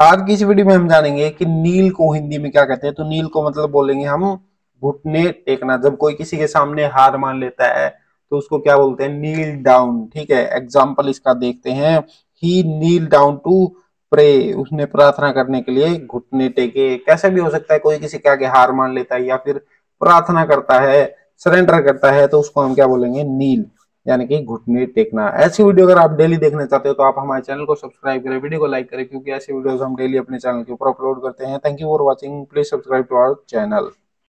आज की इस वीडियो में हम जानेंगे कि नील को हिंदी में क्या कहते हैं। तो नील को मतलब बोलेंगे हम घुटने टेकना। जब कोई किसी के सामने हार मान लेता है तो उसको क्या बोलते हैं? नील डाउन ठीक है? एग्ज़ाम्पल इसका देखते हैं। He kneel down to pray उसने प्रार्थना करने के लिए घुटने टेके। कैसे भी हो सकता है कोई किसी के आगे हार मान लेता है या फिर प्रार्थना करता है सरेंडर करता है तो उसको हम क्या बोलेंगे? नील यानी कि घुटने टेकना। ऐसी वीडियो अगर आप डेली देखना चाहते हो तो आप हमारे चैनल को सब्सक्राइब करें वीडियो को लाइक करें, क्योंकि ऐसी वीडियोस हम डेली अपने चैनल के ऊपर अपलोड करते हैं। Thank you for watching please subscribe to our channel